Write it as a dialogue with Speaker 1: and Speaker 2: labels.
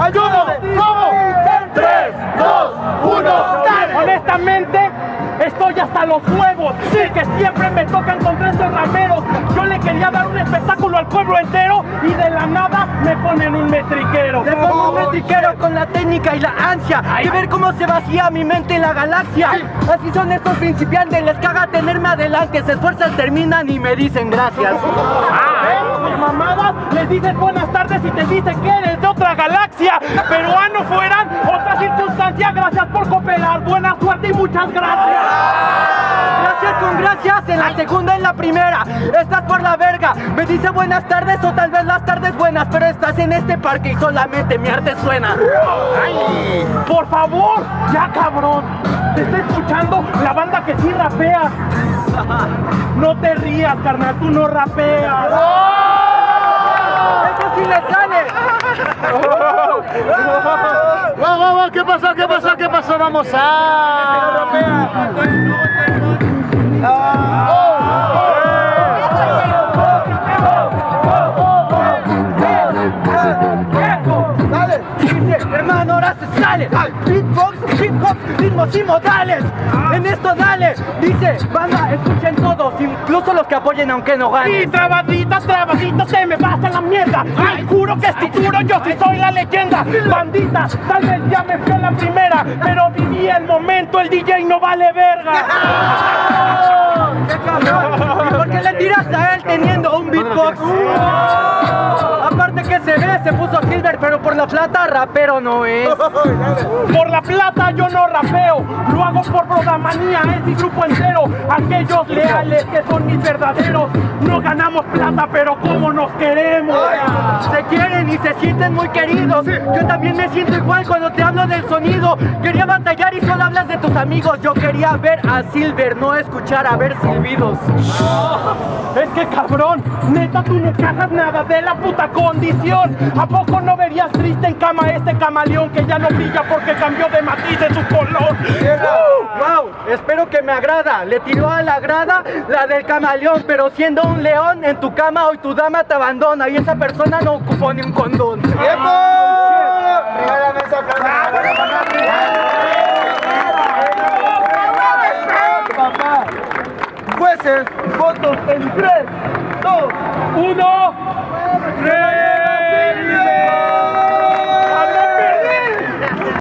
Speaker 1: ¡Ayúdame! ¿Cómo? 3, 2, 1,
Speaker 2: Honestamente, estoy hasta los huevos. Sí, que siempre me tocan contra estos rameros. Yo le quería dar un espectáculo al pueblo entero y de la nada me ponen un metriquero.
Speaker 3: Le pongo un metriquero con la técnica y la ansia de ver cómo se vacía mi mente en la galaxia. Así son estos principiantes, les caga tenerme adelante, se esfuerzan, terminan y me dicen gracias.
Speaker 2: Ah, ¿eh? Les dices buenas tardes y te dicen que eres de otra galaxia. Peruano fueran otras circunstancias. Gracias por cooperar. Buena suerte y muchas gracias.
Speaker 3: Gracias con gracias, en la segunda y en la primera. Estás por la verga. Me dice buenas tardes o tal vez las tardes buenas, pero estás en este parque y solamente mi arte suena.
Speaker 2: Ay, por favor, ya cabrón. Te está escuchando la banda que sí rapea. No te rías, carnal, tú no rapeas.
Speaker 3: Eso sí le sale.
Speaker 1: ¡Va, va, va! ¿Qué pasó? ¿Qué pasó? ¿Qué pasó? Vamos a...
Speaker 3: sale. Beatbox, hip hop, ritmos y modales. En esto dale. Dice, banda, escuchen todos, incluso los que apoyen aunque no
Speaker 2: Y
Speaker 3: ganen.
Speaker 2: trabadita, trabadita, se me pasa la mierda. Ay, juro que es futuro, yo sí soy la leyenda. Bandita, tal vez ya me fui a la primera, pero viví el momento, el DJ no vale verga.
Speaker 3: ¡Qué cabrón! ¿Y por qué le tiras a él teniendo un beatbox? Silver, pero por la plata rapero no es.
Speaker 2: Por la plata yo no rapeo, lo hago por programanía, es mi grupo entero. Aquellos leales que son mis verdaderos, no ganamos plata, pero como nos queremos.
Speaker 3: Se quieren y se sienten muy queridos. Yo también me siento igual cuando te hablo del sonido. Quería batallar y solo hablas de tus amigos. Yo quería ver a Silver, no escuchar a ver silbidos.
Speaker 2: Es que cabrón, neta tú no cagas nada de la puta condición. ¿A poco no verías triste en cama este camaleón que ya no brilla porque cambió de matiz de su color?
Speaker 3: Wow, espero que me agrada. Le tiró a la grada la del camaleón, pero siendo un león en tu cama hoy tu dama te abandona y esa persona no ocupó ni un condón.
Speaker 1: ¡Tiempo! Regálame esa Papá. Jueces, votos en 3, 2,
Speaker 2: Uno, tres.